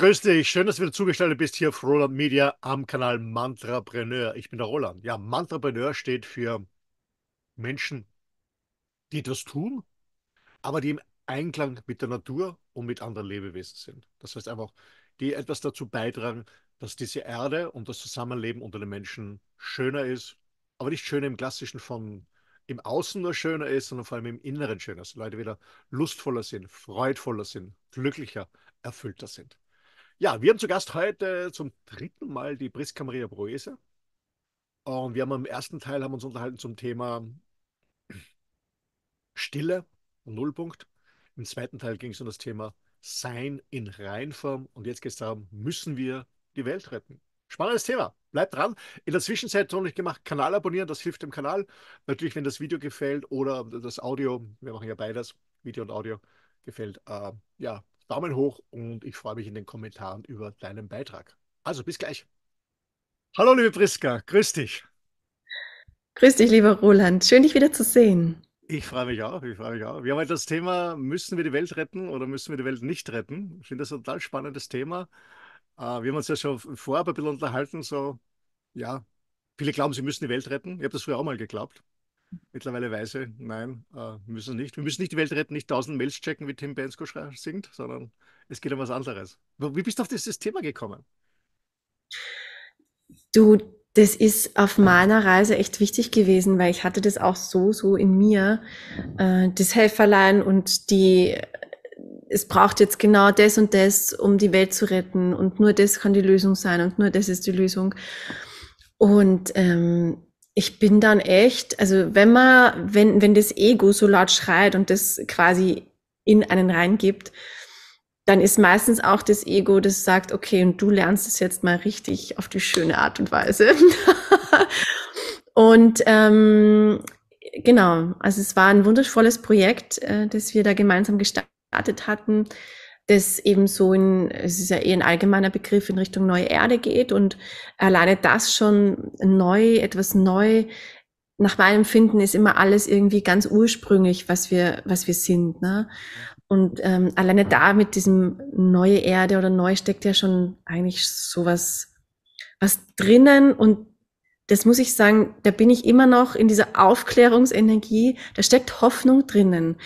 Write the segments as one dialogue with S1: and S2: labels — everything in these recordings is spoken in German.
S1: Grüß dich. Schön, dass du wieder zugestellt bist hier auf Roland Media am Kanal Mantrapreneur. Ich bin der Roland. Ja, Mantrapreneur steht für Menschen, die etwas tun, aber die im Einklang mit der Natur und mit anderen Lebewesen sind. Das heißt einfach, die etwas dazu beitragen, dass diese Erde und das Zusammenleben unter den Menschen schöner ist, aber nicht schöner im klassischen von im Außen nur schöner ist, sondern vor allem im Inneren schöner, dass Leute wieder lustvoller sind, freudvoller sind, glücklicher, erfüllter sind. Ja, wir haben zu Gast heute zum dritten Mal die Priska Maria Broese. Und wir haben im ersten Teil haben uns unterhalten zum Thema Stille, Nullpunkt. Im zweiten Teil ging es um das Thema Sein in Reinform. Und jetzt geht es darum, müssen wir die Welt retten? Spannendes Thema. Bleibt dran. In der Zwischenzeit noch nicht gemacht, Kanal abonnieren, das hilft dem Kanal. Natürlich, wenn das Video gefällt oder das Audio, wir machen ja beides, Video und Audio, gefällt. Äh, ja, Daumen hoch und ich freue mich in den Kommentaren über deinen Beitrag. Also bis gleich. Hallo liebe Priska, grüß dich.
S2: Grüß dich, lieber Roland. Schön, dich wieder zu sehen.
S1: Ich freue mich auch, ich freue mich auch. Wir haben heute das Thema, müssen wir die Welt retten oder müssen wir die Welt nicht retten? Ich finde das ein total spannendes Thema. Äh, wir haben uns ja schon vorab ein bisschen unterhalten, so, ja, viele glauben, sie müssen die Welt retten. Ich habe das früher auch mal geglaubt. Mittlerweile weiß ich, nein, äh, müssen nicht. Wir müssen nicht die Welt retten, nicht tausend Mails checken, wie Tim Bensko singt, sondern es geht um was anderes. Wie bist du auf dieses Thema gekommen?
S2: Du, das ist auf meiner Reise echt wichtig gewesen, weil ich hatte das auch so, so in mir, äh, das Helferlein und die es braucht jetzt genau das und das, um die Welt zu retten und nur das kann die Lösung sein und nur das ist die Lösung. Und ähm, ich bin dann echt, also wenn man, wenn, wenn das Ego so laut schreit und das quasi in einen reingibt, dann ist meistens auch das Ego, das sagt, okay, und du lernst es jetzt mal richtig auf die schöne Art und Weise. und ähm, genau, also es war ein wundervolles Projekt, äh, das wir da gemeinsam gestartet gestartet hatten, das eben so in, es ist ja eh ein allgemeiner Begriff in Richtung neue Erde geht und alleine das schon neu, etwas neu, nach meinem Finden ist immer alles irgendwie ganz ursprünglich, was wir, was wir sind. Ne? Und ähm, alleine da mit diesem neue Erde oder neu steckt ja schon eigentlich sowas was drinnen und das muss ich sagen, da bin ich immer noch in dieser Aufklärungsenergie, da steckt Hoffnung drinnen.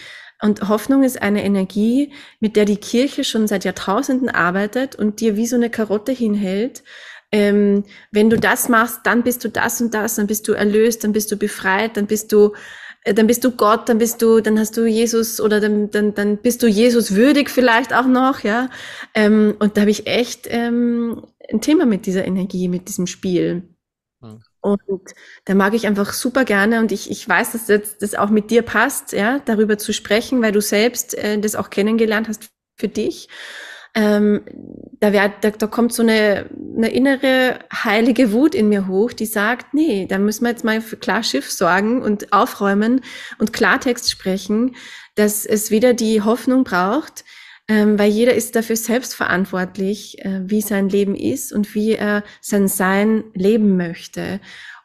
S2: Und Hoffnung ist eine Energie, mit der die Kirche schon seit Jahrtausenden arbeitet und dir wie so eine Karotte hinhält. Ähm, wenn du das machst, dann bist du das und das, dann bist du erlöst, dann bist du befreit, dann bist du, äh, dann bist du Gott, dann bist du, dann hast du Jesus oder dann, dann, dann bist du Jesus würdig vielleicht auch noch, ja. Ähm, und da habe ich echt ähm, ein Thema mit dieser Energie, mit diesem Spiel. Und da mag ich einfach super gerne und ich, ich weiß, dass das, das auch mit dir passt, ja, darüber zu sprechen, weil du selbst äh, das auch kennengelernt hast für dich. Ähm, da, wär, da, da kommt so eine, eine innere heilige Wut in mir hoch, die sagt, nee, da müssen wir jetzt mal für klar Schiff sorgen und aufräumen und Klartext sprechen, dass es wieder die Hoffnung braucht, ähm, weil jeder ist dafür selbst verantwortlich, äh, wie sein Leben ist und wie er sein Sein leben möchte.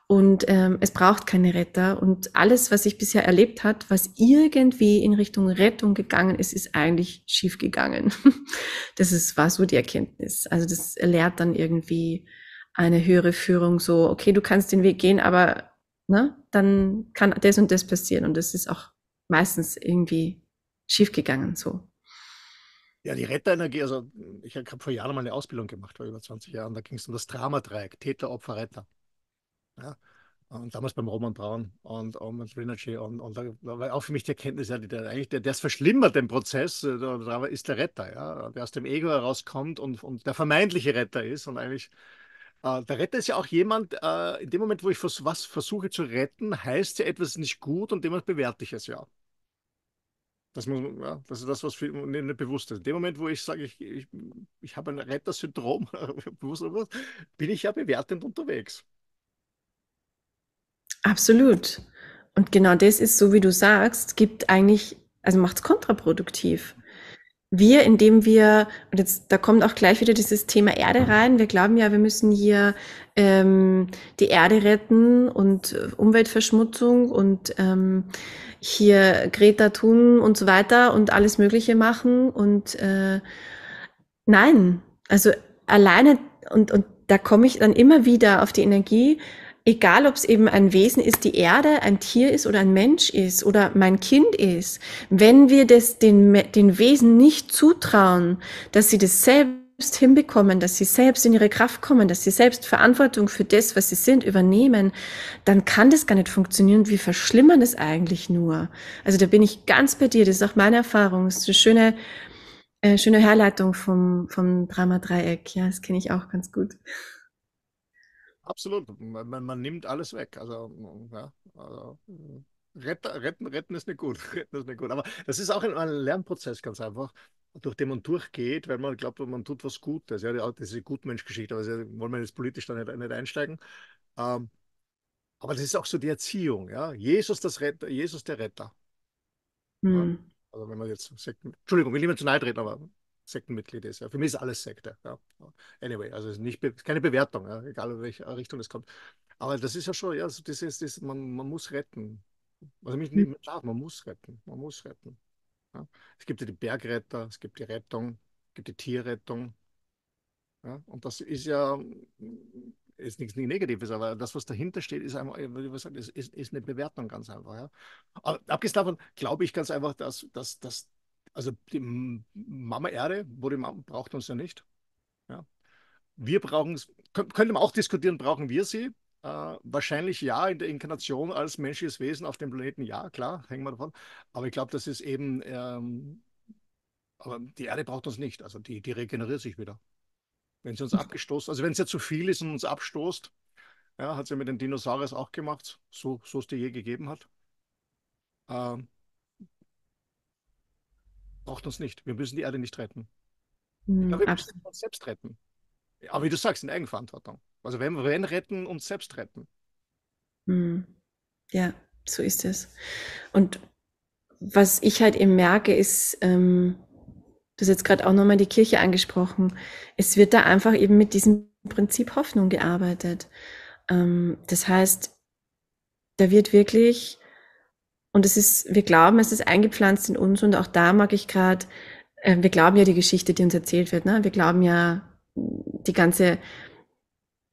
S2: Und ähm, es braucht keine Retter. Und alles, was ich bisher erlebt hat, was irgendwie in Richtung Rettung gegangen ist, ist eigentlich schiefgegangen. das ist, war so die Erkenntnis. Also das lehrt dann irgendwie eine höhere Führung so, okay, du kannst den Weg gehen, aber ne, dann kann das und das passieren. Und das ist auch meistens irgendwie schiefgegangen so.
S1: Ja, die Retterenergie, also ich habe vor Jahren mal eine Ausbildung gemacht, vor über 20 Jahren, da ging es um das Dramadreieck, Täter, Opfer, Retter. Ja, und damals beim Roman Braun und, und Rinergy und, und da war auch für mich die Erkenntnis, ja, der, eigentlich, der, der es verschlimmert den Prozess, äh, der, ist der Retter, ja, der aus dem Ego herauskommt und, und der vermeintliche Retter ist und eigentlich äh, der Retter ist ja auch jemand, äh, in dem Moment, wo ich was versuche zu retten, heißt ja etwas nicht gut und dem bewerte ich es ja. Das, muss, ja, das ist das, was für, nicht bewusst ist. In dem Moment, wo ich sage, ich, ich, ich habe ein Rettersyndrom, bin ich ja bewertend unterwegs.
S2: Absolut. Und genau das ist, so wie du sagst, gibt eigentlich, also macht es kontraproduktiv. Wir, indem wir, und jetzt, da kommt auch gleich wieder dieses Thema Erde rein. Wir glauben ja, wir müssen hier ähm, die Erde retten und Umweltverschmutzung und ähm, hier Greta tun und so weiter und alles Mögliche machen. Und äh, nein, Also alleine, und, und da komme ich dann immer wieder auf die Energie, egal ob es eben ein Wesen ist, die Erde, ein Tier ist oder ein Mensch ist oder mein Kind ist, wenn wir das den, den Wesen nicht zutrauen, dass sie das selbst hinbekommen, dass sie selbst in ihre Kraft kommen, dass sie selbst Verantwortung für das, was sie sind, übernehmen, dann kann das gar nicht funktionieren. Wir verschlimmern es eigentlich nur. Also da bin ich ganz bei dir. Das ist auch meine Erfahrung. Das ist eine schöne, äh, schöne Herleitung vom, vom Drama-Dreieck. Ja, das kenne ich auch ganz gut.
S1: Absolut. Man, man nimmt alles weg. Also, ja, also retten, retten, retten ist nicht gut. Retten ist nicht gut. Aber das ist auch ein, ein Lernprozess, ganz einfach, durch den man durchgeht, weil man glaubt, man tut was Gutes. Ja, das ist eine Gutmenschgeschichte, aber das wollen wir jetzt politisch da nicht, nicht einsteigen. Ähm, aber das ist auch so die Erziehung. Ja? Jesus, das Retter, Jesus der Retter. Hm. Ja? Also wenn man jetzt Sekten, Entschuldigung, will niemand zu nahe treten, aber Sektenmitglied ist. Ja. Für mich ist alles Sekte. Ja. Anyway, also es ist nicht, keine Bewertung, ja, egal in welche Richtung es kommt. Aber das ist ja schon, ja, also das ist, das, man, man muss retten. Also mich nicht hm. klar, man muss retten. Man muss retten. Ja. Es gibt ja die Bergretter, es gibt die Rettung, es gibt die Tierrettung. Ja. Und das ist ja ist nichts Negatives, aber das, was dahinter steht, ist einfach, ist, ist, ist eine Bewertung ganz einfach. Ja. Aber abgesehen davon glaube ich ganz einfach, dass, dass, dass also die Mama Erde, wo die Mama braucht uns ja nicht. Ja. Wir brauchen es, könnte man auch diskutieren, brauchen wir sie? Äh, wahrscheinlich ja, in der Inkarnation als menschliches Wesen auf dem Planeten, ja, klar, hängen wir davon. Aber ich glaube, das ist eben, ähm, aber die Erde braucht uns nicht. Also die, die regeneriert sich wieder. Wenn sie uns abgestoßen, also wenn es ja zu viel ist und uns abstoßt, ja, hat sie ja mit den Dinosauriern auch gemacht, so, so es die je gegeben hat. Ähm, braucht uns nicht. Wir müssen die Erde nicht retten. Mhm, wir müssen uns selbst retten. Aber wie du sagst, in Eigenverantwortung. Also wenn wir wenn retten, uns selbst retten.
S2: Mhm. Ja, so ist es. Und was ich halt eben merke, ist, ähm, du hast jetzt gerade auch nochmal die Kirche angesprochen, es wird da einfach eben mit diesem Prinzip Hoffnung gearbeitet. Ähm, das heißt, da wird wirklich und es ist, wir glauben, es ist eingepflanzt in uns und auch da mag ich gerade, äh, wir glauben ja die Geschichte, die uns erzählt wird. Ne? Wir glauben ja die ganze,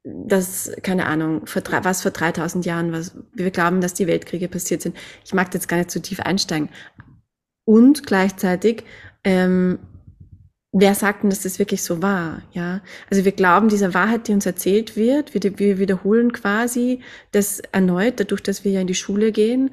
S2: das, keine Ahnung, vor drei, was vor 3000 Jahren, was, wir glauben, dass die Weltkriege passiert sind. Ich mag jetzt gar nicht zu tief einsteigen. Und gleichzeitig, ähm, wer sagt denn, dass das wirklich so war? Ja, also wir glauben dieser Wahrheit, die uns erzählt wird. Wir, wir wiederholen quasi das erneut, dadurch, dass wir ja in die Schule gehen.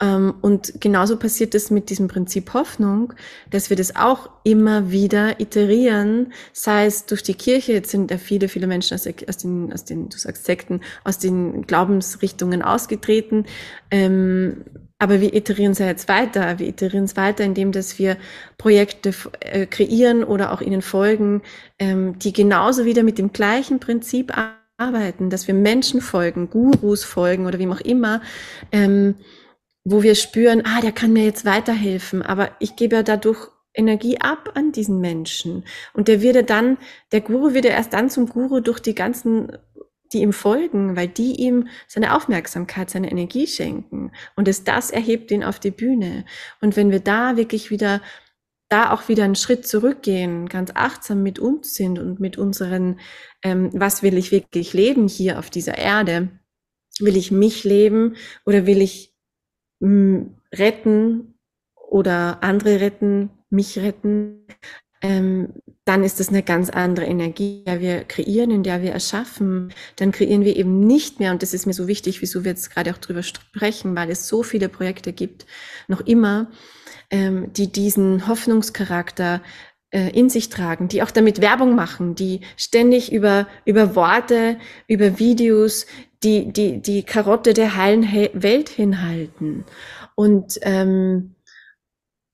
S2: Ähm, und genauso passiert es mit diesem Prinzip Hoffnung, dass wir das auch immer wieder iterieren, sei es durch die Kirche, jetzt sind ja viele, viele Menschen aus, den, aus den, du sagst Sekten, aus den Glaubensrichtungen ausgetreten, ähm, aber wir iterieren es ja jetzt weiter. Wir iterieren es weiter, indem dass wir Projekte äh, kreieren oder auch ihnen folgen, ähm, die genauso wieder mit dem gleichen Prinzip arbeiten, dass wir Menschen folgen, Gurus folgen oder wie auch immer, ähm, wo wir spüren, ah, der kann mir jetzt weiterhelfen, aber ich gebe ja dadurch Energie ab an diesen Menschen. Und der wird ja dann, der Guru wird ja erst dann zum Guru durch die ganzen, die ihm folgen, weil die ihm seine Aufmerksamkeit, seine Energie schenken. Und es das erhebt ihn auf die Bühne. Und wenn wir da wirklich wieder, da auch wieder einen Schritt zurückgehen, ganz achtsam mit uns sind und mit unseren, ähm, was will ich wirklich leben hier auf dieser Erde? Will ich mich leben oder will ich retten oder andere retten, mich retten, ähm, dann ist das eine ganz andere Energie, in der wir kreieren, in der wir erschaffen. Dann kreieren wir eben nicht mehr, und das ist mir so wichtig, wieso wir jetzt gerade auch drüber sprechen, weil es so viele Projekte gibt, noch immer, ähm, die diesen Hoffnungscharakter äh, in sich tragen, die auch damit Werbung machen, die ständig über, über Worte, über Videos, die, die, die Karotte der heilen Welt hinhalten. Und, ähm,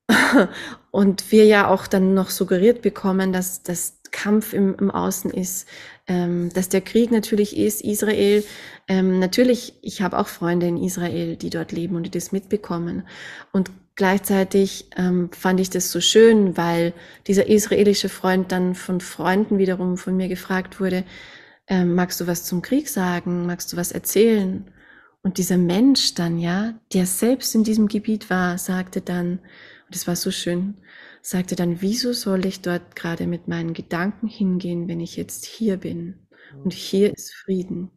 S2: und wir ja auch dann noch suggeriert bekommen, dass das Kampf im, im Außen ist, ähm, dass der Krieg natürlich ist, Israel. Ähm, natürlich, ich habe auch Freunde in Israel, die dort leben und die das mitbekommen. Und gleichzeitig ähm, fand ich das so schön, weil dieser israelische Freund dann von Freunden wiederum von mir gefragt wurde, ähm, magst du was zum Krieg sagen? Magst du was erzählen? Und dieser Mensch dann, ja, der selbst in diesem Gebiet war, sagte dann, und das war so schön, sagte dann, wieso soll ich dort gerade mit meinen Gedanken hingehen, wenn ich jetzt hier bin? Und hier ist Frieden.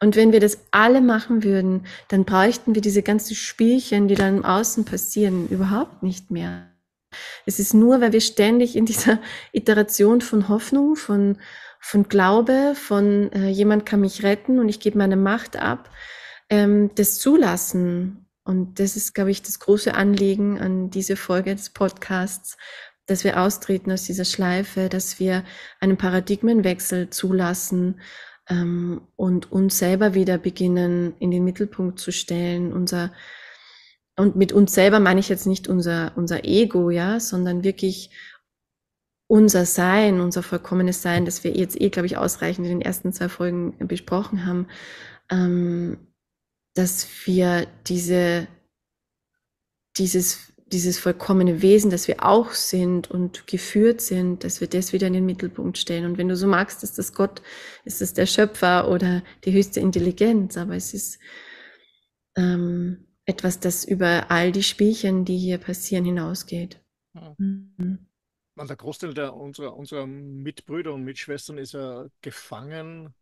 S2: Und wenn wir das alle machen würden, dann bräuchten wir diese ganzen Spielchen, die dann im Außen passieren, überhaupt nicht mehr. Es ist nur, weil wir ständig in dieser Iteration von Hoffnung, von, von Glaube, von äh, jemand kann mich retten und ich gebe meine Macht ab, ähm, das zulassen. Und das ist, glaube ich, das große Anliegen an diese Folge des Podcasts, dass wir austreten aus dieser Schleife, dass wir einen Paradigmenwechsel zulassen ähm, und uns selber wieder beginnen in den Mittelpunkt zu stellen, unser und mit uns selber meine ich jetzt nicht unser, unser Ego, ja, sondern wirklich unser Sein, unser vollkommenes Sein, das wir jetzt eh, glaube ich, ausreichend in den ersten zwei Folgen besprochen haben, ähm, dass wir diese, dieses, dieses vollkommene Wesen, das wir auch sind und geführt sind, dass wir das wieder in den Mittelpunkt stellen. Und wenn du so magst, ist das Gott, ist das der Schöpfer oder die höchste Intelligenz, aber es ist ähm, etwas, das über all die Spielchen, die hier passieren, hinausgeht.
S1: Hm. Mhm. Der Großteil der, unserer, unserer Mitbrüder und Mitschwestern ist ja gefangen.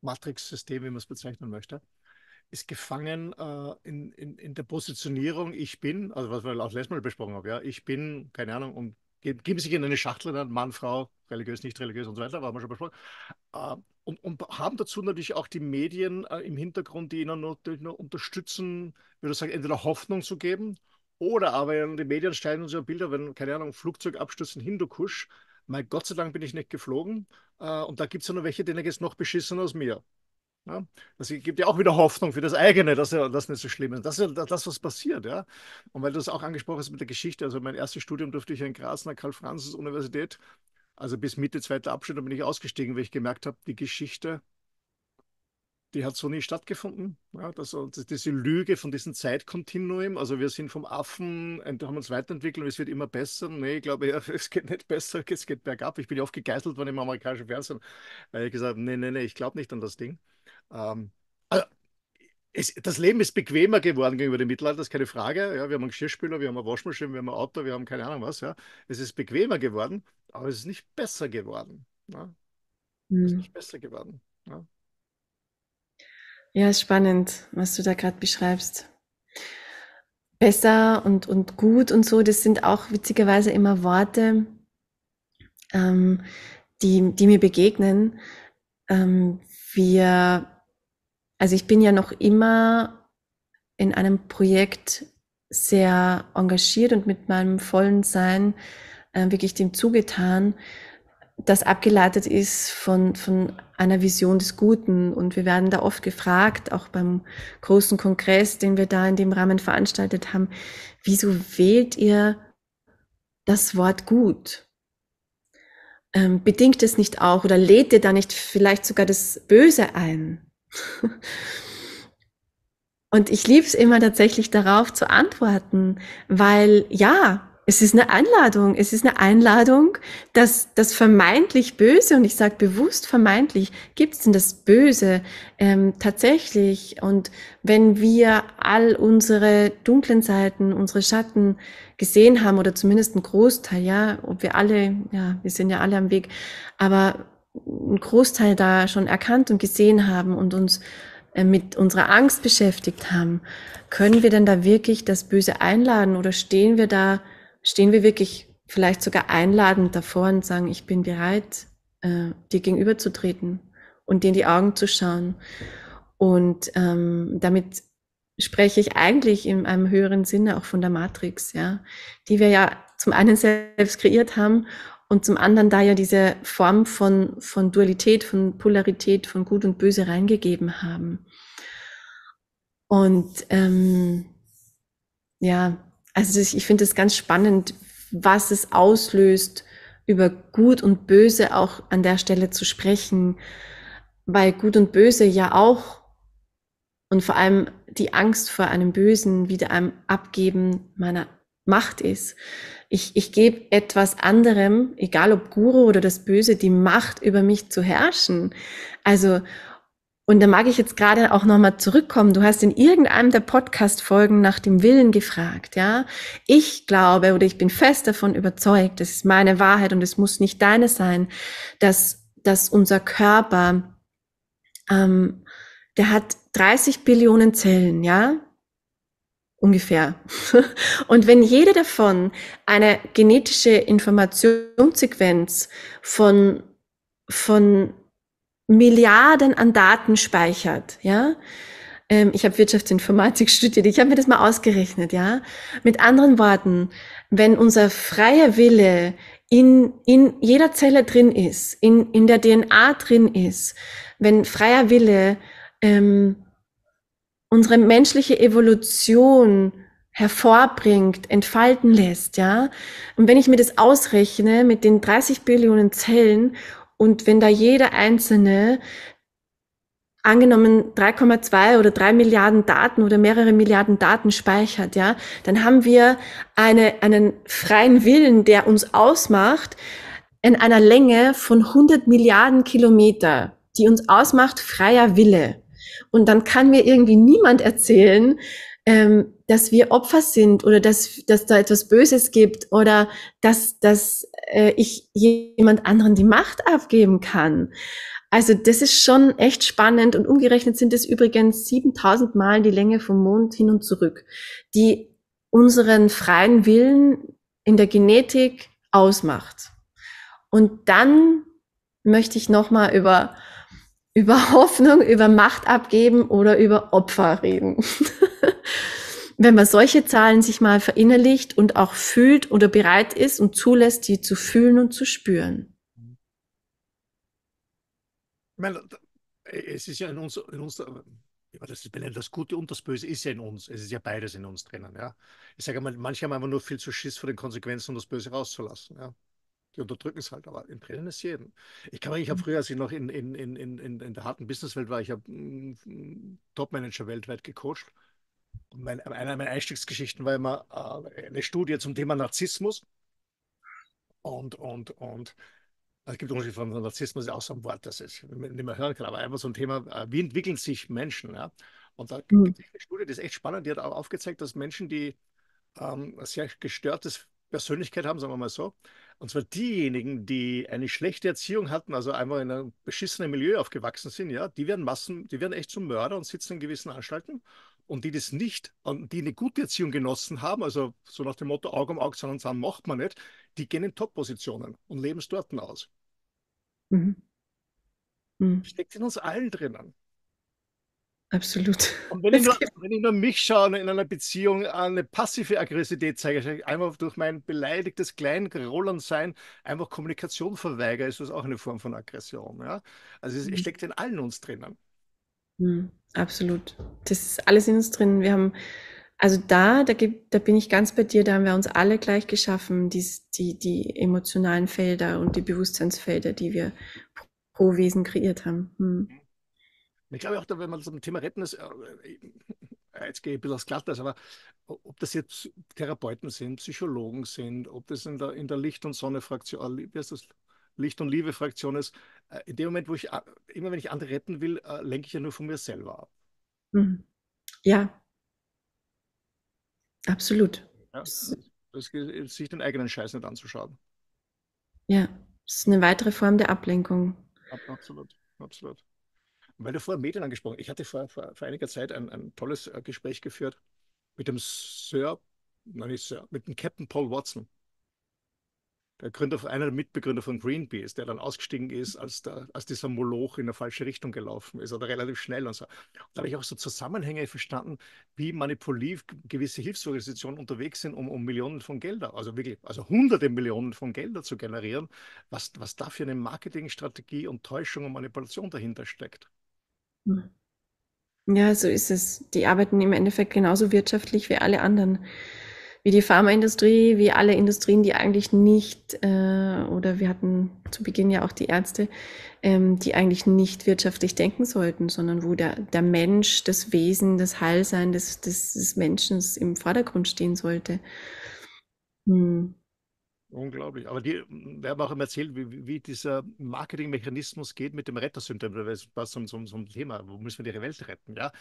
S1: Matrix-System, wie man es bezeichnen möchte, ist gefangen äh, in, in, in der Positionierung, ich bin, also was wir auch letztes Mal besprochen haben, ja, ich bin, keine Ahnung, und geben sich in eine Schachtel, Mann, Frau, religiös, nicht religiös und so weiter, haben wir schon besprochen. Äh, und, und, haben dazu natürlich auch die Medien äh, im Hintergrund, die ihnen natürlich nur unterstützen, würde ich sagen, entweder Hoffnung zu geben oder aber die Medien stellen uns ja Bilder, wenn, keine Ahnung, Flugzeugabsturz in Hindukusch. Mein Gott sei Dank bin ich nicht geflogen. Äh, und da gibt es ja noch welche, denen geht es noch beschissener als mir. Ja, das gibt ja auch wieder Hoffnung für das eigene, dass das nicht so schlimm ist. Das ist ja das, was passiert, ja. Und weil du das auch angesprochen hast mit der Geschichte, also mein erstes Studium durfte ich in Graz an der Karl-Franzens-Universität also bis Mitte zweiter Abschnitt bin ich ausgestiegen, weil ich gemerkt habe, die Geschichte, die hat so nie stattgefunden. Ja, das, das, diese Lüge von diesem Zeitkontinuum, also wir sind vom Affen, haben uns weiterentwickelt und es wird immer besser. Nee, ich glaube, ja, es geht nicht besser, es geht bergab. Ich bin ja oft gegeißelt worden im amerikanischen Fernsehen, weil ich gesagt habe, nee, nee, nee, ich glaube nicht an das Ding. Ähm, also, es, das Leben ist bequemer geworden gegenüber dem Mittelalter, das ist keine Frage. Ja, wir haben einen Geschirrspüler, wir haben eine Waschmaschine, wir haben ein Auto, wir haben keine Ahnung was. Ja. Es ist bequemer geworden, aber es ist nicht besser geworden. Ja. Es ist hm. nicht besser geworden. Ja.
S2: Ja, ist spannend, was du da gerade beschreibst. Besser und, und gut und so, das sind auch witzigerweise immer Worte, ähm, die, die mir begegnen. Ähm, wir also ich bin ja noch immer in einem Projekt sehr engagiert und mit meinem vollen Sein äh, wirklich dem zugetan, das abgeleitet ist von, von einer Vision des Guten. Und wir werden da oft gefragt, auch beim großen Kongress, den wir da in dem Rahmen veranstaltet haben, wieso wählt ihr das Wort gut? Ähm, bedingt es nicht auch oder lädt ihr da nicht vielleicht sogar das Böse ein? Und ich liebe es immer tatsächlich darauf zu antworten, weil ja, es ist eine Einladung. Es ist eine Einladung, dass das vermeintlich Böse, und ich sage bewusst vermeintlich, gibt es denn das Böse ähm, tatsächlich? Und wenn wir all unsere dunklen Seiten, unsere Schatten gesehen haben, oder zumindest ein Großteil, ja, ob wir alle, ja, wir sind ja alle am Weg, aber einen Großteil da schon erkannt und gesehen haben und uns äh, mit unserer Angst beschäftigt haben, können wir denn da wirklich das Böse einladen oder stehen wir da, stehen wir wirklich vielleicht sogar einladend davor und sagen, ich bin bereit, äh, dir gegenüberzutreten und dir in die Augen zu schauen. Und ähm, damit spreche ich eigentlich in einem höheren Sinne auch von der Matrix, ja, die wir ja zum einen selbst kreiert haben und zum anderen da ja diese Form von, von Dualität, von Polarität, von Gut und Böse reingegeben haben. Und ähm, ja, also ich finde es ganz spannend, was es auslöst, über Gut und Böse auch an der Stelle zu sprechen, weil Gut und Böse ja auch und vor allem die Angst vor einem Bösen wieder einem Abgeben meiner Macht ist ich, ich gebe etwas anderem, egal ob Guru oder das Böse, die Macht über mich zu herrschen. Also, Und da mag ich jetzt gerade auch nochmal zurückkommen. Du hast in irgendeinem der Podcast-Folgen nach dem Willen gefragt, ja. Ich glaube oder ich bin fest davon überzeugt, das ist meine Wahrheit und es muss nicht deine sein, dass, dass unser Körper, ähm, der hat 30 Billionen Zellen, ja. Ungefähr. Und wenn jede davon eine genetische Informationssequenz von, von Milliarden an Daten speichert, ja. Ähm, ich habe Wirtschaftsinformatik studiert, ich habe mir das mal ausgerechnet, ja. Mit anderen Worten, wenn unser freier Wille in, in jeder Zelle drin ist, in, in der DNA drin ist, wenn freier Wille ähm, unsere menschliche Evolution hervorbringt, entfalten lässt, ja. Und wenn ich mir das ausrechne mit den 30 Billionen Zellen und wenn da jeder einzelne angenommen 3,2 oder 3 Milliarden Daten oder mehrere Milliarden Daten speichert, ja, dann haben wir eine, einen freien Willen, der uns ausmacht, in einer Länge von 100 Milliarden Kilometer, die uns ausmacht, freier Wille. Und dann kann mir irgendwie niemand erzählen, ähm, dass wir Opfer sind oder dass, dass da etwas Böses gibt oder dass, dass äh, ich jemand anderen die Macht abgeben kann. Also das ist schon echt spannend und umgerechnet sind es übrigens 7000 Mal die Länge vom Mond hin und zurück, die unseren freien Willen in der Genetik ausmacht. Und dann möchte ich nochmal über, über Hoffnung, über Macht abgeben oder über Opfer reden. wenn man solche Zahlen sich mal verinnerlicht und auch fühlt oder bereit ist und zulässt, die zu fühlen und zu spüren.
S1: Ich meine, es ist ja in uns, in uns das, das Gute und das Böse ist ja in uns. Es ist ja beides in uns drinnen. Ja. Ich sage mal, manche haben einfach nur viel zu Schiss vor den Konsequenzen, um das Böse rauszulassen. Ja. Die unterdrücken es halt, aber in drinnen ist jeden. Ich kann mich, ich habe früher, als ich noch in, in, in, in, in der harten Businesswelt war, ich habe mm, Topmanager weltweit gecoacht mein, eine meiner Einstiegsgeschichten war immer äh, eine Studie zum Thema Narzissmus. Und, und, und es gibt Unterschiede von Narzissmus, ist auch so ein Wort, das ich nicht mehr hören kann, aber einfach so ein Thema, äh, wie entwickeln sich Menschen? Ja? Und da mhm. gibt es eine Studie, die ist echt spannend, die hat auch aufgezeigt, dass Menschen, die ähm, sehr gestörtes Persönlichkeit haben, sagen wir mal so, und zwar diejenigen, die eine schlechte Erziehung hatten, also einmal in einem beschissenen Milieu aufgewachsen sind, ja, die werden Massen, die werden echt zum Mörder und sitzen in gewissen Anstalten. Und die das nicht, die eine gute Erziehung genossen haben, also so nach dem Motto Auge um Auge, sondern Zahn macht man nicht, die gehen in Top-Positionen und leben es dort aus. Mhm. Mhm. Steckt in uns allen drinnen.
S2: Absolut.
S1: Und wenn ich, nur, wenn ich, nur, mich schaue in einer Beziehung eine passive Aggressivität zeige, einfach durch mein beleidigtes Klein-Roland-Sein einfach Kommunikation verweigere, ist das auch eine Form von Aggression. Ja? Also es mhm. steckt in allen uns drinnen.
S2: Mhm. Absolut. Das ist alles in uns drin. Wir haben, also da, da gibt, da bin ich ganz bei dir, da haben wir uns alle gleich geschaffen, die, die, die emotionalen Felder und die Bewusstseinsfelder, die wir pro Wesen kreiert haben. Hm.
S1: Ich glaube auch, wenn man zum Thema Retten ist, äh, jetzt gehe ich ein bisschen aufs Glatteis, aber ob das jetzt Therapeuten sind, Psychologen sind, ob das in der, in der Licht- und Sonne-Fraktion, wie heißt das? Licht- und Liebe-Fraktion ist, äh, in dem Moment, wo ich, äh, immer wenn ich andere retten will, äh, lenke ich ja nur von mir selber ab.
S2: Mhm. Ja, absolut.
S1: Ja, das ist, sich den eigenen Scheiß nicht anzuschauen.
S2: Ja, das ist eine weitere Form der Ablenkung.
S1: Absolut, absolut. weil du vorher Medien angesprochen hast, ich hatte vor, vor, vor einiger Zeit ein, ein tolles Gespräch geführt mit dem Sir, nein nicht Sir, mit dem Captain Paul Watson der Gründer, einer der Mitbegründer von Greenpeace, der dann ausgestiegen ist, als, der, als dieser Moloch in eine falsche Richtung gelaufen ist oder relativ schnell und so. Und da habe ich auch so Zusammenhänge verstanden, wie manipulativ gewisse Hilfsorganisationen unterwegs sind, um, um Millionen von Gelder, also wirklich, also hunderte Millionen von Gelder zu generieren, was, was da für eine Marketingstrategie und Täuschung und Manipulation dahinter steckt.
S2: Ja, so ist es. Die arbeiten im Endeffekt genauso wirtschaftlich wie alle anderen wie die Pharmaindustrie, wie alle Industrien, die eigentlich nicht, äh, oder wir hatten zu Beginn ja auch die Ärzte, ähm, die eigentlich nicht wirtschaftlich denken sollten, sondern wo der, der Mensch, das Wesen, das Heilsein des, des, des Menschen im Vordergrund stehen sollte. Hm.
S1: Unglaublich. Aber die, wir haben auch immer erzählt, wie, wie dieser Marketingmechanismus geht mit dem Rettersyndrom. Das war so, so, so ein Thema. Wo müssen wir die Welt retten? Ja?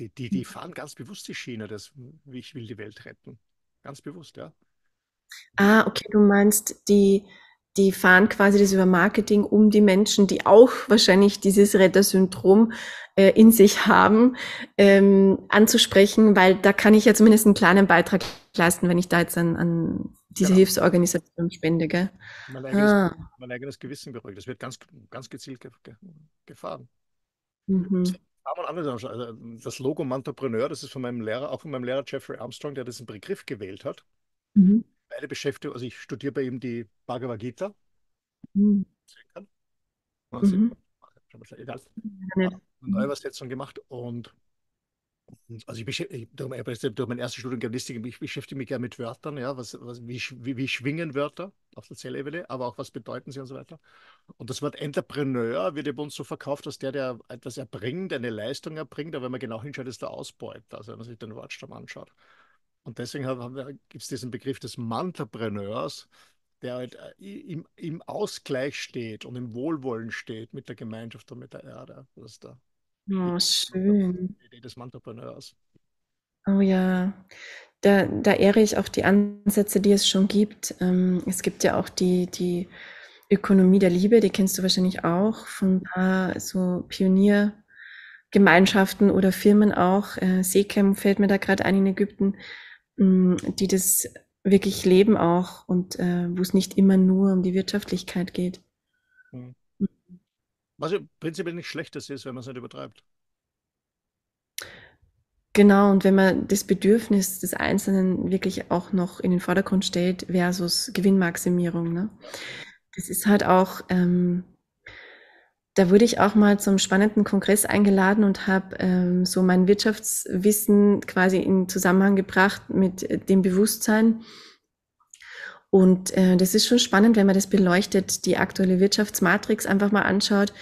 S1: Die, die, die fahren ganz bewusst die Schiene, das, wie ich will die Welt retten. Ganz bewusst, ja.
S2: Ah, okay, du meinst, die, die fahren quasi das über Marketing, um die Menschen, die auch wahrscheinlich dieses Rettersyndrom äh, in sich haben, ähm, anzusprechen, weil da kann ich ja zumindest einen kleinen Beitrag leisten, wenn ich da jetzt an, an diese genau. Hilfsorganisation spende. Gell?
S1: Mein, eigenes, ah. mein eigenes Gewissen beruhigt. Das wird ganz, ganz gezielt ge ge gefahren. Mhm. Also das Logo Mantrapreneur, das ist von meinem Lehrer, auch von meinem Lehrer Jeffrey Armstrong, der diesen Begriff gewählt hat. Mhm beide Beschäftigungen, also ich studiere bei ihm die Bhagavad Gita. Mhm. Mhm. Eine Neuübersetzung gemacht und also ich beschäftige durch mein erstes Studium Germanistik, ich beschäftige mich gerne mit Wörtern, ja, was, was, wie, wie, wie schwingen Wörter auf der Zellebene, aber auch was bedeuten sie und so weiter. Und das Wort Entrepreneur wird bei uns so verkauft, dass der, der etwas erbringt, eine Leistung erbringt, aber wenn man genau hinschaut, ist der Ausbeuter, also wenn man sich den Wortstamm anschaut. Und deswegen gibt es diesen Begriff des Mantrapreneurs, der halt äh, im, im, Ausgleich steht und im Wohlwollen steht mit der Gemeinschaft und mit der Erde. Das ist der,
S2: oh, schön.
S1: die Idee des Mantrapreneurs.
S2: Oh ja, da, da ehre ich auch die Ansätze, die es schon gibt. Ähm, es gibt ja auch die, die Ökonomie der Liebe, die kennst du wahrscheinlich auch von ein paar so Pioniergemeinschaften oder Firmen auch. Äh, Seekem fällt mir da gerade ein in Ägypten Mm, die das wirklich leben auch und äh, wo es nicht immer nur um die Wirtschaftlichkeit geht.
S1: Hm. Was prinzipiell nicht Schlechtes ist, wenn man es nicht übertreibt.
S2: Genau, und wenn man das Bedürfnis des Einzelnen wirklich auch noch in den Vordergrund stellt versus Gewinnmaximierung. Ne? Das ist halt auch ähm, da wurde ich auch mal zum spannenden Kongress eingeladen und habe ähm, so mein Wirtschaftswissen quasi in Zusammenhang gebracht mit äh, dem Bewusstsein. Und äh, das ist schon spannend, wenn man das beleuchtet, die aktuelle Wirtschaftsmatrix einfach mal anschaut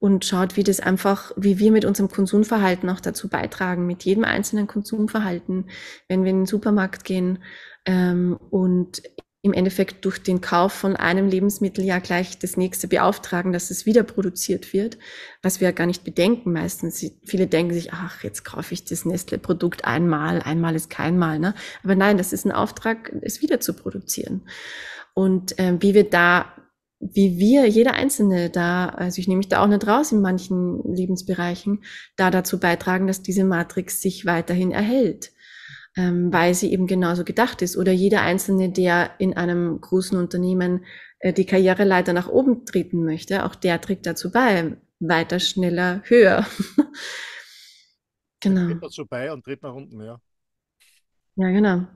S2: und schaut, wie das einfach, wie wir mit unserem Konsumverhalten auch dazu beitragen, mit jedem einzelnen Konsumverhalten, wenn wir in den Supermarkt gehen ähm, und im Endeffekt durch den Kauf von einem Lebensmittel ja gleich das nächste beauftragen, dass es wieder produziert wird, was wir ja gar nicht bedenken meistens. Viele denken sich, ach, jetzt kaufe ich das Nestle-Produkt einmal, einmal ist kein Mal. Ne? Aber nein, das ist ein Auftrag, es wieder zu produzieren. Und äh, wie wir da, wie wir, jeder Einzelne da, also ich nehme mich da auch nicht raus in manchen Lebensbereichen, da dazu beitragen, dass diese Matrix sich weiterhin erhält ähm, weil sie eben genauso gedacht ist. Oder jeder Einzelne, der in einem großen Unternehmen äh, die Karriereleiter nach oben treten möchte, auch der trägt dazu bei. Weiter, schneller, höher.
S1: genau. Tritt dazu bei und tritt nach unten, ja.
S2: Ja, genau.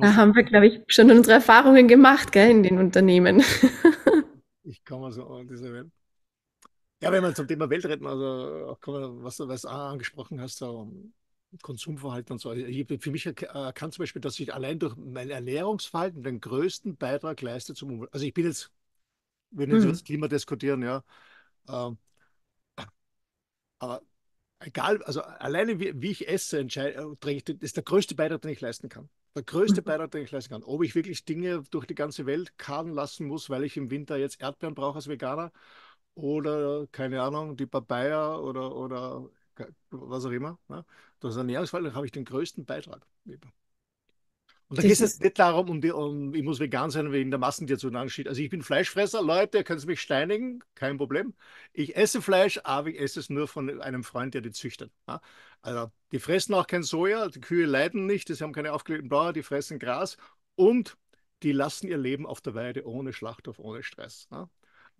S2: Da haben wir, glaube ich, schon unsere Erfahrungen gemacht, gell, in den Unternehmen.
S1: ich komme so an diese Welt. Ja, wenn man zum Thema Welt retten, also auch, was du was angesprochen hast, so, Konsumverhalten und so. Also, ich, für mich erkannt zum Beispiel, dass ich allein durch mein Ernährungsverhalten den größten Beitrag leiste zum Umwelt. Also ich bin jetzt, wenn wir mhm. über das Klima diskutieren, ja, äh, aber egal, also alleine wie, wie ich esse, entscheide, ist der größte Beitrag, den ich leisten kann. Der größte mhm. Beitrag, den ich leisten kann. Ob ich wirklich Dinge durch die ganze Welt karren lassen muss, weil ich im Winter jetzt Erdbeeren brauche als Veganer oder keine Ahnung, die Papaya oder, oder was auch immer. Ne? Das Ernährungsfall habe ich den größten Beitrag. Und da geht es nicht darum, um, die, um, ich muss vegan sein, in der Massentierzucht steht. Also ich bin Fleischfresser, Leute, ihr könnt mich steinigen, kein Problem. Ich esse Fleisch, aber ich esse es nur von einem Freund, der die züchtet. Ja? Also die fressen auch kein Soja, die Kühe leiden nicht, sie haben keine aufgelegten Bauern, die fressen Gras und die lassen ihr Leben auf der Weide ohne Schlachthof, ohne Stress. Ja?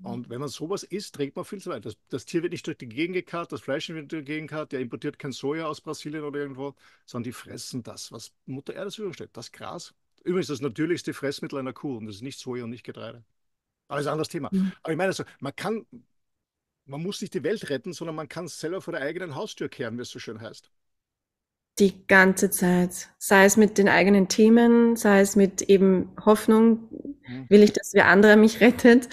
S1: Und wenn man sowas isst, trägt man viel zu weit. Das, das, Tier wird nicht durch die Gegend gekarrt, das Fleisch wird durch die Gegend gekarrt, der importiert kein Soja aus Brasilien oder irgendwo, sondern die fressen das, was Mutter Erde zur steht, das Gras. Übrigens das natürlichste Fressmittel einer Kuh und das ist nicht Soja und nicht Getreide. Aber das ist ein anderes Thema. Mhm. Aber ich meine, also, man kann, man muss nicht die Welt retten, sondern man kann es selber vor der eigenen Haustür kehren, wie es so schön heißt.
S2: Die ganze Zeit. Sei es mit den eigenen Themen, sei es mit eben Hoffnung, mhm. will ich, dass wer andere mich rettet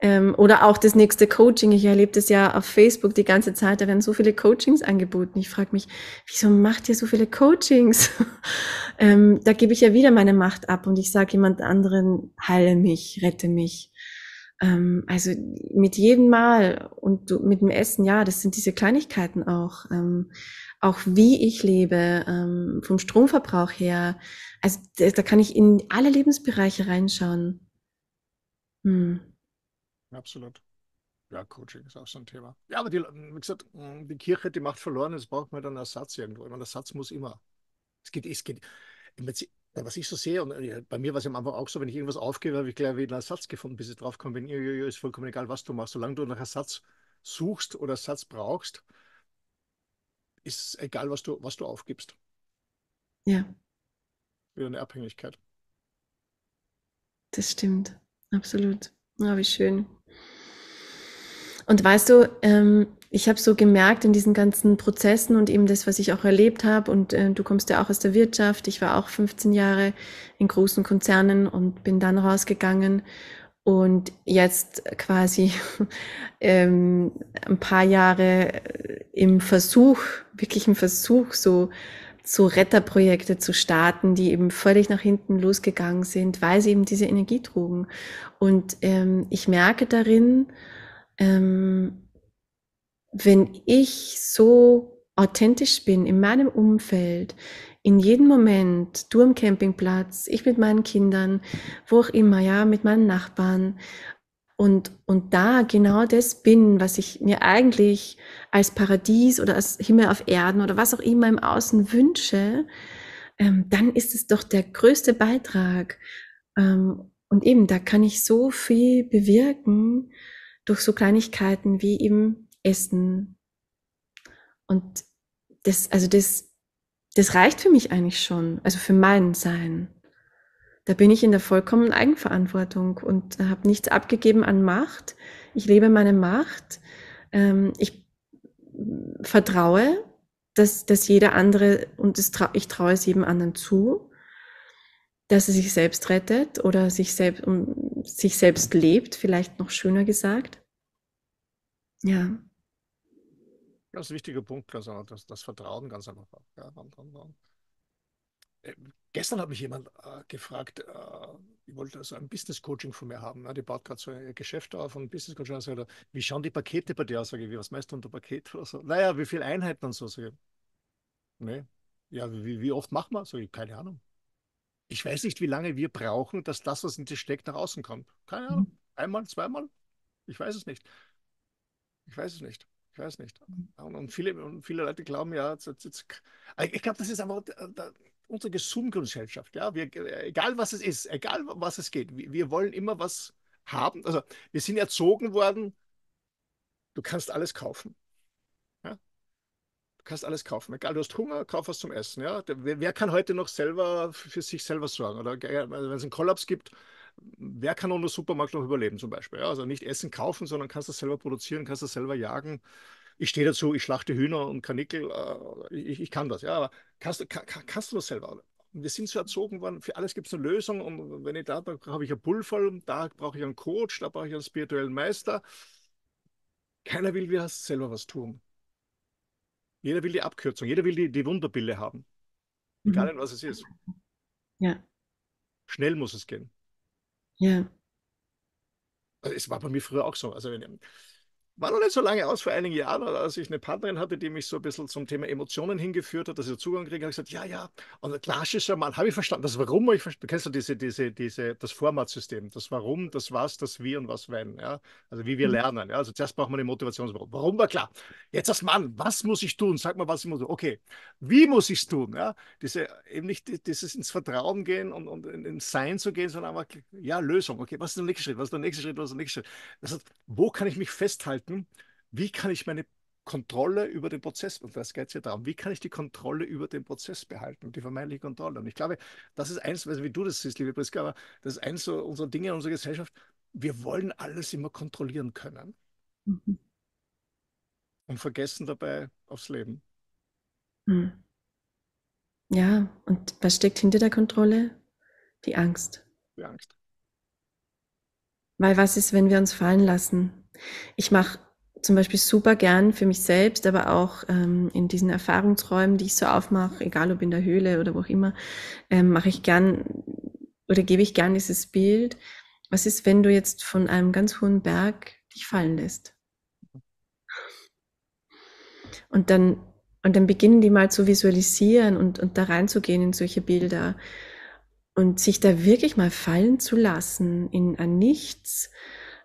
S2: Ähm, oder auch das nächste Coaching. Ich erlebe das ja auf Facebook die ganze Zeit. Da werden so viele Coachings angeboten. Ich frage mich, wieso macht ihr so viele Coachings? ähm, da gebe ich ja wieder meine Macht ab und ich sage jemand anderen, heile mich, rette mich. Ähm, also mit jedem Mal und du, mit dem Essen, ja, das sind diese Kleinigkeiten auch. Auch wie ich lebe, ähm, vom Stromverbrauch her. Also da, kann ich in alle Lebensbereiche reinschauen.
S1: Hm. Absolut. Ja, Coaching ist auch so ein Thema. Ja, aber die, wie gesagt, die Kirche, die macht verloren, jetzt braucht man dann einen Ersatz irgendwo. Meine, der Ersatz muss immer. Es geht, es geht. Was ich so sehe, und bei mir war es am Anfang auch so, wenn ich irgendwas aufgebe, habe ich gleich wieder einen Ersatz gefunden, bis ich drauf komme, bin, ist vollkommen egal, was du machst. Solange du nach Ersatz suchst oder Ersatz brauchst, ist egal, was du, was du aufgibst.
S2: Ja.
S1: Wieder eine Abhängigkeit.
S2: Das stimmt. Absolut. Ja, wie schön. Und weißt du, ähm, ich habe so gemerkt in diesen ganzen Prozessen und eben das, was ich auch erlebt habe, und äh, du kommst ja auch aus der Wirtschaft, ich war auch 15 Jahre in großen Konzernen und bin dann rausgegangen und jetzt quasi ähm, ein paar Jahre im Versuch, wirklich im Versuch, so so Retterprojekte zu starten, die eben völlig nach hinten losgegangen sind, weil sie eben diese Energie trugen. Und ähm, ich merke darin, ähm, wenn ich so authentisch bin in meinem Umfeld, in jedem Moment, du am Campingplatz, ich mit meinen Kindern, wo auch immer, ja, mit meinen Nachbarn, und, und da genau das bin, was ich mir eigentlich als Paradies oder als Himmel auf Erden oder was auch immer im Außen wünsche, ähm, dann ist es doch der größte Beitrag. Ähm, und eben, da kann ich so viel bewirken durch so Kleinigkeiten wie eben Essen. Und das, also das, das reicht für mich eigentlich schon, also für mein Sein da bin ich in der vollkommenen Eigenverantwortung und habe nichts abgegeben an Macht. Ich lebe meine Macht. Ähm, ich vertraue, dass, dass jeder andere, und trau, ich traue es jedem anderen zu, dass er sich selbst rettet oder sich selbst, um, sich selbst lebt, vielleicht noch schöner gesagt. Ja.
S1: Das ist ein wichtiger Punkt, also das, das Vertrauen ganz einfach. Ja, Gestern hat mich jemand äh, gefragt, äh, ich wollte also ein Business Coaching von mir haben. Ne? Die baut gerade so ein Geschäft auf und Business Coaching. Also, wie schauen die Pakete bei dir aus? Sag ich, was meinst du unter Paket oder so? Naja, wie viele Einheiten und so? Sag ich, nee. Ja, wie, wie oft machen wir? Sag ich, keine Ahnung. Ich weiß nicht, wie lange wir brauchen, dass das, was in dir steckt, nach außen kommt. Keine Ahnung. Mhm. Einmal, zweimal? Ich weiß es nicht. Ich weiß es nicht. Ich weiß nicht. Und viele, und viele Leute glauben ja, ich glaube, das ist einfach unsere Konsumgesellschaft. Ja? Wir, egal was es ist, egal was es geht, wir, wollen immer was haben. Also wir sind erzogen worden, du kannst alles kaufen. Ja? Du kannst alles kaufen. Egal, du hast Hunger, kauf was zum Essen. Ja? Wer, wer kann heute noch selber für sich selber sorgen? Oder wenn es einen Kollaps gibt, wer kann ohne Supermarkt noch überleben zum Beispiel? Ja? Also nicht Essen kaufen, sondern kannst das selber produzieren, kannst das selber jagen ich stehe dazu, ich schlachte Hühner und Karnickel, äh, ich, ich, kann das, ja, aber kannst, kann, kannst du das selber? Wir sind so erzogen worden, für alles gibt es eine Lösung und wenn ich da, da habe ich ein Bull voll, da brauche ich einen Coach, da brauche ich einen spirituellen Meister. Keiner will wir selber was tun. Jeder will die Abkürzung, jeder will die, die Wunderbille haben. Egal, mhm. was es ist.
S2: Ja.
S1: Schnell muss es gehen.
S2: Ja.
S1: Also es war bei mir früher auch so. Also wenn, war noch nicht so lange aus, vor einigen Jahren, als ich eine Partnerin hatte, die mich so ein bisschen zum Thema Emotionen hingeführt hat, dass ich Zugang kriege, habe ich gesagt, ja, ja, und ein klassischer Mann, habe ich verstanden, das Warum, ich, du kennst ja diese, diese, diese, das Formatsystem, das Warum, das Was, das Wie und was Wenn, ja, also wie wir mhm. lernen, ja, also zuerst braucht man eine Motivation, warum war klar, jetzt als Mann, was muss ich tun, sag mal, was ich muss tun, okay, wie muss ich es tun, ja, diese, eben nicht dieses ins Vertrauen gehen und, und ins Sein zu gehen, sondern einfach, ja, Lösung, okay, was ist der nächste Schritt, was ist der nächste Schritt, was ist der nächste Schritt, das heißt, wo kann ich mich festhalten, halten, wie kann ich meine Kontrolle über den Prozess, und das geht es ja darum, wie kann ich die Kontrolle über den Prozess behalten, die vermeintliche Kontrolle. Und ich glaube, das ist eins, also wie du das siehst, liebe Priska, aber das ist eins so unserer Dinge in unserer Gesellschaft. Wir wollen alles immer kontrollieren können. Mhm. Und vergessen dabei aufs Leben.
S2: Mhm. Ja, und was steckt hinter der Kontrolle? Die Angst.
S1: Die Angst.
S2: Weil was ist, wenn wir uns fallen lassen? Ich mache zum Beispiel super gern für mich selbst, aber auch ähm, in diesen Erfahrungsräumen, die ich so aufmache, egal ob in der Höhle oder wo auch immer, ähm, mache ich gern oder gebe ich gern dieses Bild. Was ist, wenn du jetzt von einem ganz hohen Berg dich fallen lässt? Und dann, und dann beginnen die mal zu visualisieren und, und da reinzugehen in solche Bilder und sich da wirklich mal fallen zu lassen in ein Nichts,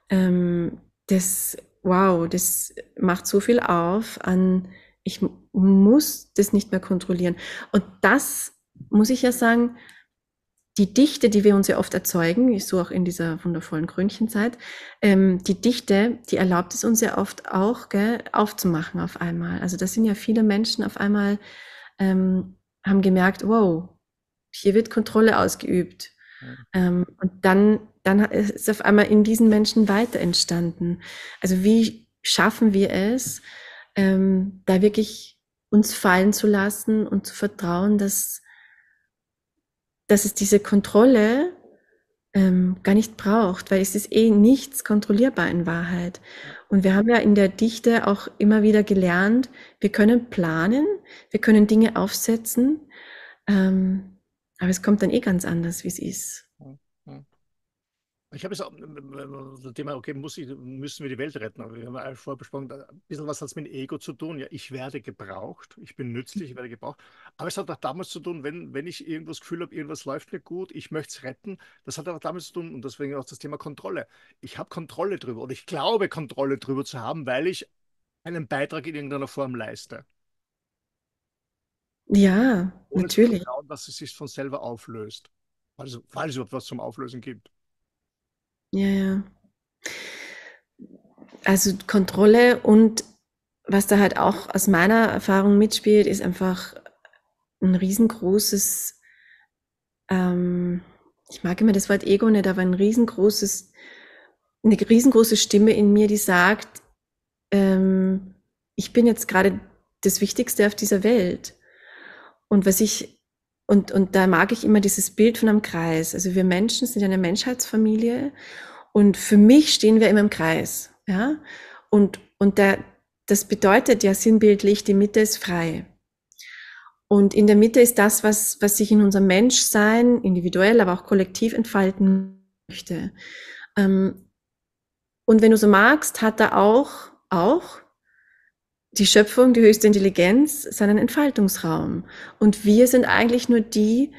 S2: ähm, das, wow, das macht so viel auf an, ich muss das nicht mehr kontrollieren. Und das muss ich ja sagen, die Dichte, die wir uns ja oft erzeugen, so auch in dieser wundervollen Krönchenzeit, ähm, die Dichte, die erlaubt es uns ja oft auch gell, aufzumachen auf einmal. Also da sind ja viele Menschen auf einmal, ähm, haben gemerkt, wow, hier wird Kontrolle ausgeübt. Ähm, und dann, dann ist auf einmal in diesen Menschen weiter entstanden. Also wie schaffen wir es, ähm, da wirklich uns fallen zu lassen und zu vertrauen, dass, dass es diese Kontrolle ähm, gar nicht braucht, weil es ist eh nichts kontrollierbar in Wahrheit. Und wir haben ja in der Dichte auch immer wieder gelernt, wir können planen, wir können Dinge aufsetzen, ähm, aber es kommt dann eh ganz anders, wie es ist.
S1: Ich habe jetzt auch das Thema, okay, muss ich, müssen wir die Welt retten? Aber wir haben vorher besprochen, ein bisschen was hat es mit Ego zu tun. Ja, ich werde gebraucht, ich bin nützlich, ich werde gebraucht. Aber es hat auch damals zu tun, wenn, wenn ich irgendwas Gefühl habe, irgendwas läuft mir gut, ich möchte es retten. Das hat auch damals zu tun und deswegen auch das Thema Kontrolle. Ich habe Kontrolle drüber oder ich glaube, Kontrolle drüber zu haben, weil ich einen Beitrag in irgendeiner Form leiste.
S2: Ja, Ohne natürlich. Zu
S1: vertrauen, dass es sich von selber auflöst. Also, falls es überhaupt was zum Auflösen gibt.
S2: Ja, ja. Also Kontrolle und was da halt auch aus meiner Erfahrung mitspielt, ist einfach ein riesengroßes, ähm, ich mag immer das Wort Ego nicht, aber ein riesengroßes, eine riesengroße Stimme in mir, die sagt, ähm, ich bin jetzt gerade das Wichtigste auf dieser Welt. Und was ich, und, und da mag ich immer dieses Bild von einem Kreis. Also wir Menschen sind eine Menschheitsfamilie und für mich stehen wir immer im Kreis. Ja? Und, und der, das bedeutet ja sinnbildlich, die Mitte ist frei. Und in der Mitte ist das, was, was sich in unserem Menschsein individuell, aber auch kollektiv entfalten möchte. Ähm, und wenn du so magst, hat er auch, auch die Schöpfung, die höchste Intelligenz, seinen Entfaltungsraum. Und wir sind eigentlich nur die,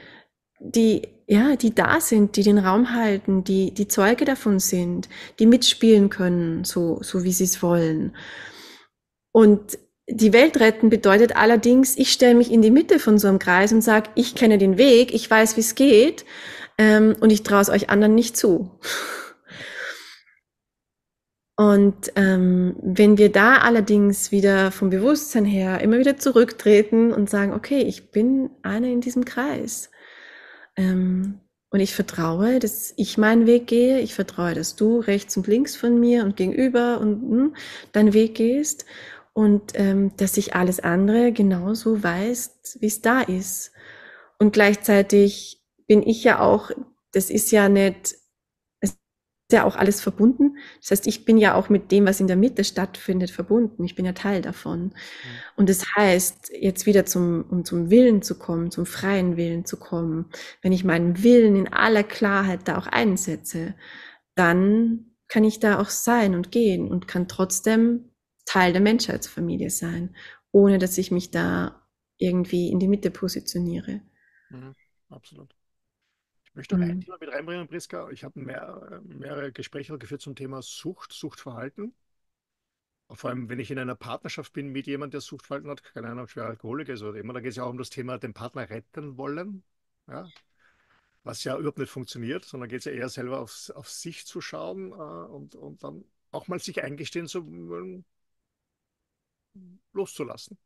S2: die, ja, die da sind, die den Raum halten, die, die Zeuge davon sind, die mitspielen können, so, so wie sie es wollen. Und die Welt retten bedeutet allerdings, ich stelle mich in die Mitte von so einem Kreis und sage, ich kenne den Weg, ich weiß, wie es geht, ähm, und ich traue es euch anderen nicht zu. Und ähm, wenn wir da allerdings wieder vom Bewusstsein her immer wieder zurücktreten und sagen, okay, ich bin eine in diesem Kreis ähm, und ich vertraue, dass ich meinen Weg gehe, ich vertraue, dass du rechts und links von mir und gegenüber und hm, deinen Weg gehst und ähm, dass ich alles andere genauso weiß, wie es da ist. Und gleichzeitig bin ich ja auch, das ist ja nicht ja auch alles verbunden. Das heißt, ich bin ja auch mit dem, was in der Mitte stattfindet, verbunden. Ich bin ja Teil davon. Mhm. Und das heißt, jetzt wieder zum, um zum Willen zu kommen, zum freien Willen zu kommen, wenn ich meinen Willen in aller Klarheit da auch einsetze, dann kann ich da auch sein und gehen und kann trotzdem Teil der Menschheitsfamilie sein, ohne dass ich mich da irgendwie in die Mitte positioniere.
S1: Mhm, absolut. Ich möchte noch ein mhm. Thema mit reinbringen, Priska. Ich habe mehr, mehrere Gespräche geführt zum Thema Sucht, Suchtverhalten. Vor allem, wenn ich in einer Partnerschaft bin mit jemandem, der Suchtverhalten hat, keine Ahnung, schwer Alkoholiker ist oder immer, da geht es ja auch um das Thema, den Partner retten wollen. Ja? Was ja überhaupt nicht funktioniert, sondern geht es ja eher selber aufs, auf sich zu schauen äh, und, und dann auch mal sich eingestehen zu wollen, loszulassen.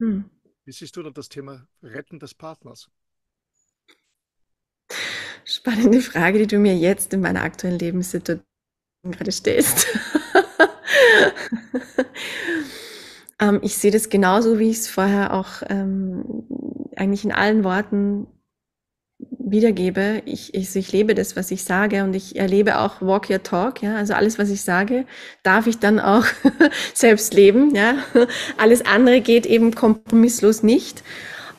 S1: Hm. Wie siehst du da das Thema Retten des Partners?
S2: Spannende Frage, die du mir jetzt in meiner aktuellen Lebenssituation gerade stellst. ähm, ich sehe das genauso, wie ich es vorher auch ähm, eigentlich in allen Worten wiedergebe. Ich, ich, ich lebe das, was ich sage und ich erlebe auch Walk Your Talk, ja. Also alles, was ich sage, darf ich dann auch selbst leben, ja. Alles andere geht eben kompromisslos nicht.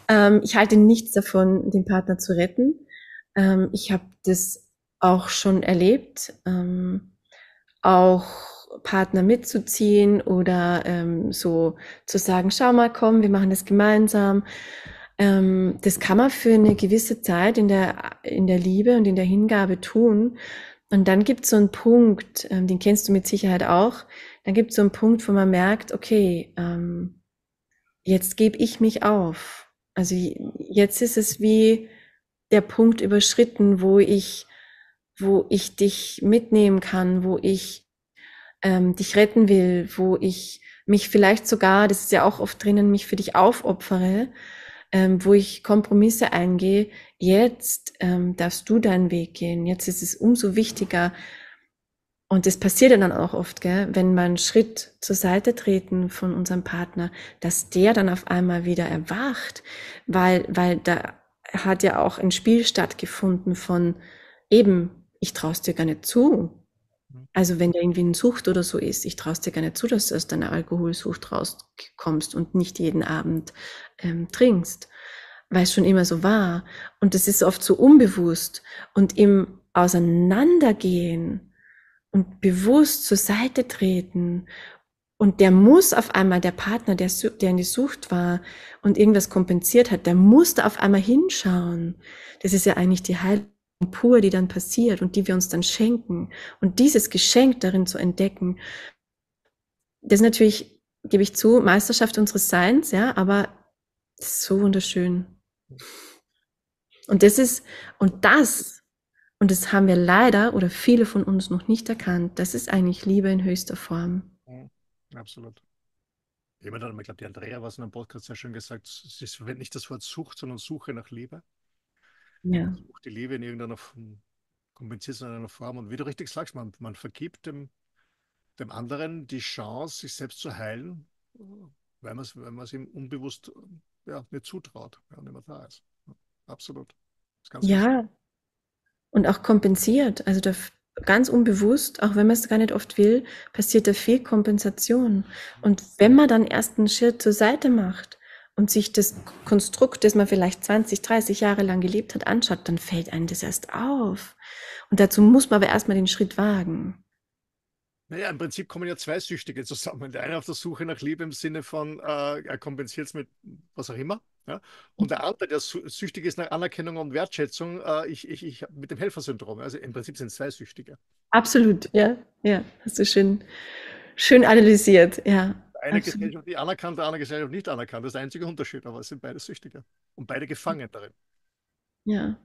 S2: Ähm, ich halte nichts davon, den Partner zu retten. Ähm, ich habe das auch schon erlebt, ähm, auch Partner mitzuziehen oder ähm, so zu sagen, schau mal, komm, wir machen das gemeinsam. Ähm, das kann man für eine gewisse Zeit in der, in der Liebe und in der Hingabe tun. Und dann gibt es so einen Punkt, ähm, den kennst du mit Sicherheit auch, dann gibt es so einen Punkt, wo man merkt, okay, ähm, jetzt gebe ich mich auf. Also jetzt ist es wie der Punkt überschritten, wo ich, wo ich dich mitnehmen kann, wo ich ähm, dich retten will, wo ich mich vielleicht sogar, das ist ja auch oft drinnen, mich für dich aufopfere, ähm, wo ich Kompromisse eingehe. Jetzt ähm, darfst du deinen Weg gehen. Jetzt ist es umso wichtiger. Und das passiert dann auch oft, gell, wenn man Schritt zur Seite treten von unserem Partner, dass der dann auf einmal wieder erwacht, weil, weil da hat ja auch ein Spiel stattgefunden von eben, ich traue es dir gar nicht zu. Also wenn da irgendwie eine Sucht oder so ist, ich traue es dir gar nicht zu, dass du aus deiner Alkoholsucht rauskommst und nicht jeden Abend ähm, trinkst, weil es schon immer so war. Und das ist oft so unbewusst. Und im Auseinandergehen und bewusst zur Seite treten und der muss auf einmal, der Partner, der, der in die Sucht war und irgendwas kompensiert hat, der musste auf einmal hinschauen. Das ist ja eigentlich die Heilung pur, die dann passiert und die wir uns dann schenken. Und dieses Geschenk darin zu entdecken, das ist natürlich, gebe ich zu, Meisterschaft unseres Seins, ja, aber ist so wunderschön. Und das ist, und das, und das haben wir leider oder viele von uns noch nicht erkannt, das ist eigentlich Liebe in höchster Form.
S1: Absolut. Jemand hat, ich glaube, die Andrea was in einem Podcast sehr schön gesagt, sie verwendet nicht das Wort Sucht, sondern Suche nach Liebe. Ja. Sucht die Liebe in irgendeiner Form, kompensiert es in einer Form. Und wie du richtig sagst, man, man vergibt dem, dem anderen die Chance, sich selbst zu heilen, weil man es weil ihm unbewusst ja, nicht zutraut, er nicht mehr da ist. Absolut.
S2: ja. Und auch kompensiert. Also da ganz unbewusst, auch wenn man es gar nicht oft will, passiert da viel Kompensation. Und wenn man dann erst einen Schritt zur Seite macht und sich das Konstrukt, das man vielleicht 20, 30 Jahre lang gelebt hat, anschaut, dann fällt einem das erst auf. Und dazu muss man aber erstmal den Schritt wagen.
S1: Naja, im Prinzip kommen ja zwei Süchtige zusammen. Der eine auf der Suche nach Liebe im Sinne von, äh, er kompensiert es mit was auch immer. Ja? Und der andere, der süchtig ist nach Anerkennung und Wertschätzung, äh, ich, ich, ich mit dem Helfersyndrom. Also im Prinzip sind es zwei Süchtige.
S2: Absolut, ja, ja, hast du schön, schön analysiert, ja.
S1: Eine absolut. Gesellschaft, die anerkannt, der andere Gesellschaft nicht anerkannt. Das ist der einzige Unterschied, aber es sind beide Süchtige und beide gefangen darin.
S2: Ja.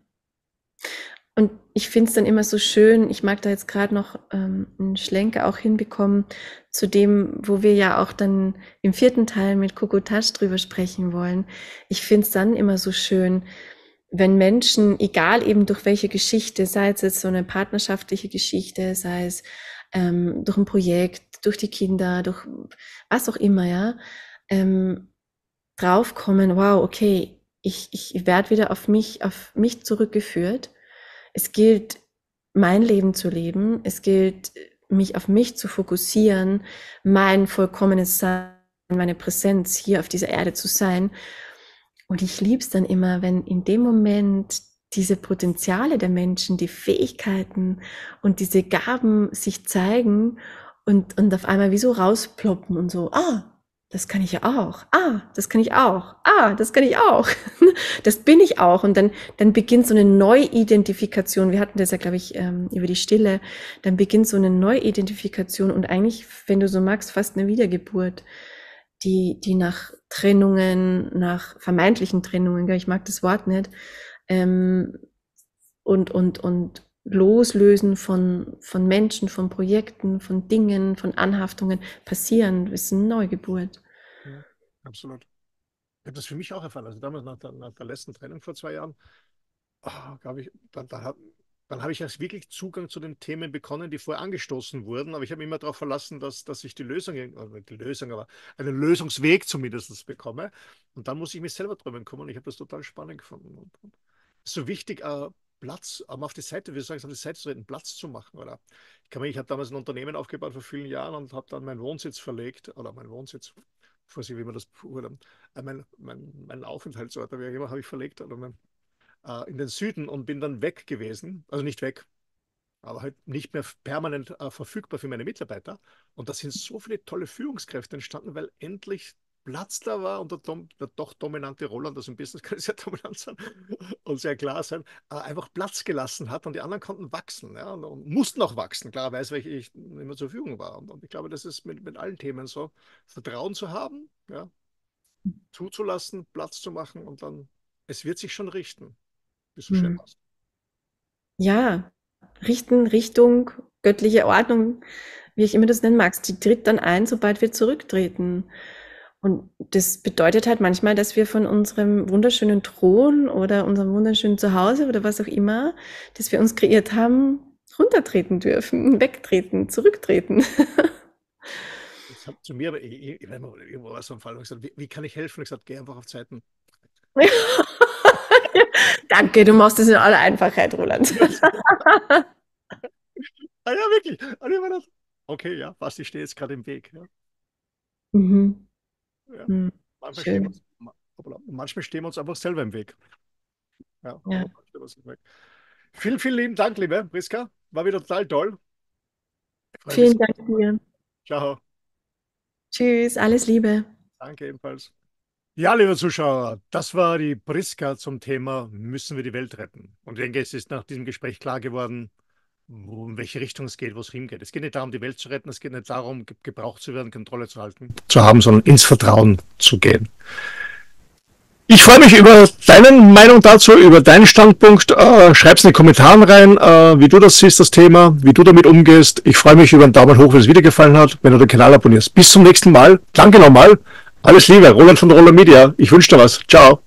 S2: Und ich finde es dann immer so schön, ich mag da jetzt gerade noch ähm, einen Schlenker auch hinbekommen zu dem, wo wir ja auch dann im vierten Teil mit Kokotasch drüber sprechen wollen. Ich finde es dann immer so schön, wenn Menschen, egal eben durch welche Geschichte, sei es jetzt so eine partnerschaftliche Geschichte, sei es ähm, durch ein Projekt, durch die Kinder, durch was auch immer, ja, ähm, draufkommen, wow, okay, ich, ich werde wieder auf mich, auf mich zurückgeführt es gilt, mein Leben zu leben. Es gilt, mich auf mich zu fokussieren, mein vollkommenes Sein, meine Präsenz hier auf dieser Erde zu sein. Und ich liebe es dann immer, wenn in dem Moment diese Potenziale der Menschen, die Fähigkeiten und diese Gaben sich zeigen und, und auf einmal wie so rausploppen und so, ah, das kann ich ja auch. Ah, das kann ich auch. Ah, das kann ich auch. Das bin ich auch. Und dann, dann beginnt so eine Neuidentifikation. Wir hatten das ja, glaube ich, ähm, über die Stille. Dann beginnt so eine Neuidentifikation und eigentlich, wenn du so magst, fast eine Wiedergeburt, die, die nach Trennungen, nach vermeintlichen Trennungen, ich mag das Wort nicht, ähm, und, und, und Loslösen von, von Menschen, von Projekten, von Dingen, von Anhaftungen passieren. Das ist eine Neugeburt.
S1: Absolut. Ich habe das für mich auch erfahren. Also damals nach der, nach der letzten Trennung vor zwei Jahren, oh, ich, dann, dann, habe ich erst wirklich Zugang zu den Themen bekommen, die vorher angestoßen wurden. Aber ich habe immer darauf verlassen, dass, dass ich die Lösung, also die Lösung, aber einen Lösungsweg zumindest bekomme. Und dann muss ich mich selber drüber kommen. Und ich habe das total spannend gefunden. Und, und so wichtig, äh, Platz ähm, auf die Seite, wie soll ich auf die Seite zu reden, Platz zu machen, oder? Ich ich habe damals ein Unternehmen aufgebaut vor vielen Jahren und habe dann meinen Wohnsitz verlegt, oder meinen Wohnsitz, Vorsicht, wie man das, oder, äh, mein, mein, mein Aufenthaltsort, habe ich verlegt, oder mein, äh, in den Süden und bin dann weg gewesen, also nicht weg, aber halt nicht mehr permanent äh, verfügbar für meine Mitarbeiter. Und da sind so viele tolle Führungskräfte entstanden, weil endlich Platz da war und der, Dom, der doch dominante Roland, also im Business kann sehr dominant sein und sehr klar sein, äh, einfach Platz gelassen hat und die anderen konnten wachsen ja, und, mussten auch wachsen, klarerweise, weil ich, ich immer zur Verfügung war. Und, und, ich glaube, das ist mit, mit allen Themen so, Vertrauen zu haben, ja, zuzulassen, Platz zu machen und dann, es wird sich schon richten, wie du schön
S2: machst. Ja, richten, Richtung, göttliche Ordnung, wie ich immer das nennen magst, die tritt dann ein, sobald wir zurücktreten. Und das bedeutet halt manchmal, dass wir von unserem wunderschönen Thron oder unserem wunderschönen Zuhause oder was auch immer, das wir uns kreiert haben, runtertreten dürfen, wegtreten, zurücktreten.
S1: Das hat zu mir, aber ich, ich, irgendwo was am Fall gesagt, wie, wie, kann ich helfen? Ich gesagt, geh einfach auf Zeiten.
S2: Danke, du machst das in aller Einfachheit, Roland.
S1: ah ja, wirklich. Okay, ja, was, ich stehe jetzt gerade im Weg. Ja. Mhm. Ja. Hm, manchmal, stehen uns, manchmal, stehen wir uns, einfach selber im Weg. Ja, ja. Vielen, vielen lieben Dank, liebe Priska. War wieder total toll.
S2: Vielen Dank dir.
S1: Ciao.
S2: Tschüss, alles Liebe.
S1: Danke ebenfalls. Ja, liebe Zuschauer, das war die Priska zum Thema Müssen wir die Welt retten? Und ich denke, es ist nach diesem Gespräch klar geworden, in welche Richtung es geht, wo es hingeht. Es geht nicht darum, die Welt zu retten, es geht nicht darum, gebraucht zu werden, Kontrolle zu halten, zu haben, sondern ins Vertrauen zu gehen. Ich freue mich über deine Meinung dazu, über deinen Standpunkt. Äh, Schreib es in die Kommentare rein, äh, wie du das siehst, das Thema, wie du damit umgehst. Ich freue mich über einen Daumen hoch, wenn es wieder gefallen hat, wenn du den Kanal abonnierst. Bis zum nächsten Mal. Danke nochmal. Alles Liebe, Roland von Roller Media. Ich wünsche dir was. Ciao.